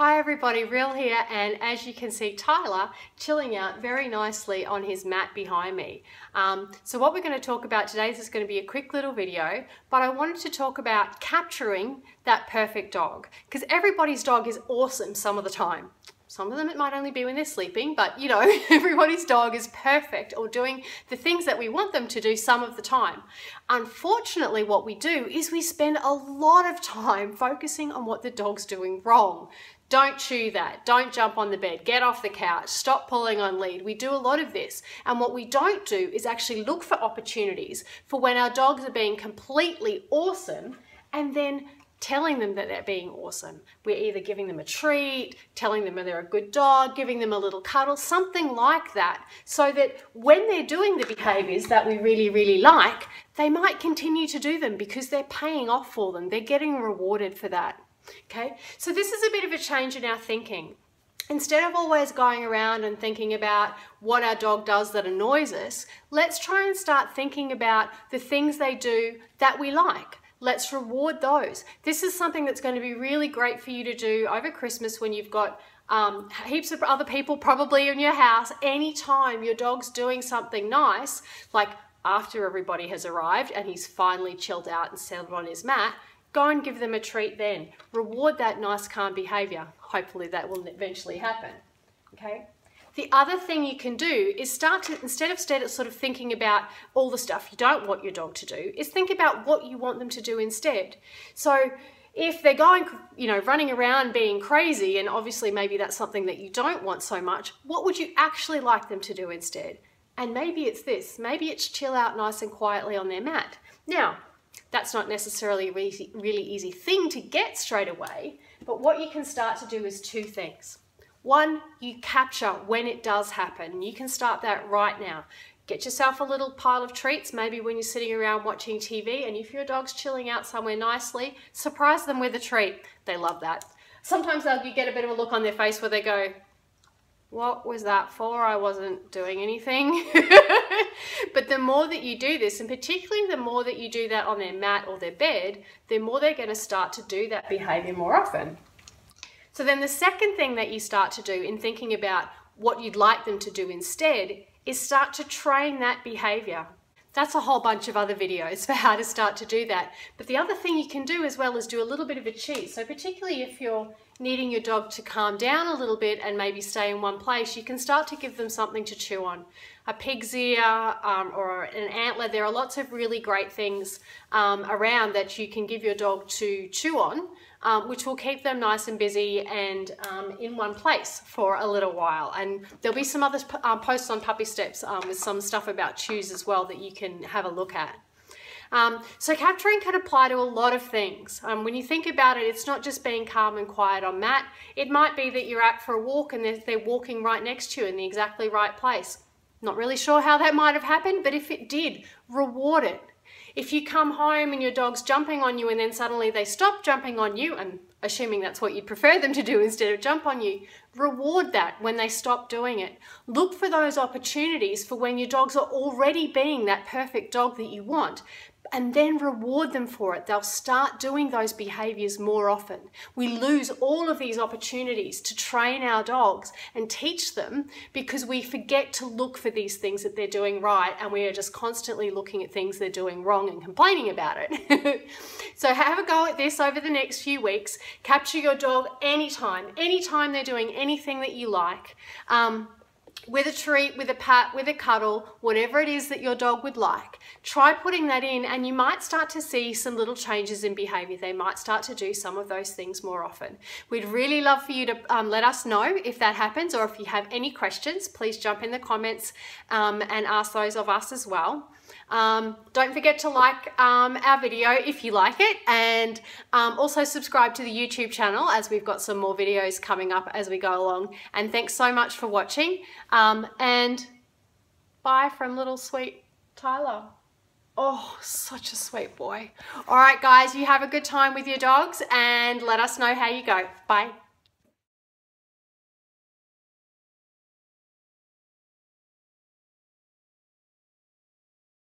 Hi everybody, Real here and as you can see Tyler chilling out very nicely on his mat behind me. Um, so what we're going to talk about today is going to be a quick little video but I wanted to talk about capturing that perfect dog because everybody's dog is awesome some of the time. Some of them it might only be when they're sleeping, but you know, everybody's dog is perfect or doing the things that we want them to do some of the time. Unfortunately, what we do is we spend a lot of time focusing on what the dog's doing wrong. Don't chew that. Don't jump on the bed. Get off the couch. Stop pulling on lead. We do a lot of this. And what we don't do is actually look for opportunities for when our dogs are being completely awesome and then telling them that they're being awesome. We're either giving them a treat, telling them they're a good dog, giving them a little cuddle, something like that, so that when they're doing the behaviors that we really, really like, they might continue to do them because they're paying off for them. They're getting rewarded for that. Okay, so this is a bit of a change in our thinking. Instead of always going around and thinking about what our dog does that annoys us, let's try and start thinking about the things they do that we like. Let's reward those. This is something that's going to be really great for you to do over Christmas when you've got um, heaps of other people probably in your house. Anytime your dog's doing something nice, like after everybody has arrived and he's finally chilled out and settled on his mat, Go and give them a treat then. Reward that nice, calm behavior. Hopefully that will eventually happen. Okay? The other thing you can do is start to, instead of sort of thinking about all the stuff you don't want your dog to do, is think about what you want them to do instead. So if they're going, you know, running around being crazy, and obviously maybe that's something that you don't want so much, what would you actually like them to do instead? And maybe it's this, maybe it's chill out nice and quietly on their mat. Now, that's not necessarily a really, really easy thing to get straight away, but what you can start to do is two things. One, you capture when it does happen. You can start that right now. Get yourself a little pile of treats, maybe when you're sitting around watching TV, and if your dog's chilling out somewhere nicely, surprise them with a treat. They love that. Sometimes they'll you get a bit of a look on their face where they go, what was that for? I wasn't doing anything. but the more that you do this, and particularly the more that you do that on their mat or their bed, the more they're going to start to do that behavior more often. So then the second thing that you start to do in thinking about what you'd like them to do instead is start to train that behavior. That's a whole bunch of other videos for how to start to do that. But the other thing you can do as well is do a little bit of a cheat. So particularly if you're needing your dog to calm down a little bit and maybe stay in one place, you can start to give them something to chew on. A pig's ear um, or an antler, there are lots of really great things um, around that you can give your dog to chew on, um, which will keep them nice and busy and um, in one place for a little while. And there'll be some other um, posts on Puppy Steps um, with some stuff about chews as well that you can have a look at. Um, so capturing can apply to a lot of things. Um, when you think about it, it's not just being calm and quiet on mat. It might be that you're out for a walk and they're, they're walking right next to you in the exactly right place. Not really sure how that might have happened, but if it did, reward it. If you come home and your dog's jumping on you and then suddenly they stop jumping on you, and assuming that's what you'd prefer them to do instead of jump on you, reward that when they stop doing it. Look for those opportunities for when your dogs are already being that perfect dog that you want, and then reward them for it. They'll start doing those behaviors more often. We lose all of these opportunities to train our dogs and teach them because we forget to look for these things that they're doing right and we are just constantly looking at things they're doing wrong and complaining about it. so have a go at this over the next few weeks. Capture your dog anytime, anytime they're doing anything that you like. Um, with a treat, with a pat, with a cuddle, whatever it is that your dog would like. Try putting that in and you might start to see some little changes in behavior. They might start to do some of those things more often. We'd really love for you to um, let us know if that happens or if you have any questions, please jump in the comments um, and ask those of us as well. Um, don't forget to like um, our video if you like it and um, also subscribe to the YouTube channel as we've got some more videos coming up as we go along. And thanks so much for watching um, and bye from little sweet Tyler. Oh, such a sweet boy. All right, guys, you have a good time with your dogs and let us know how you go. Bye.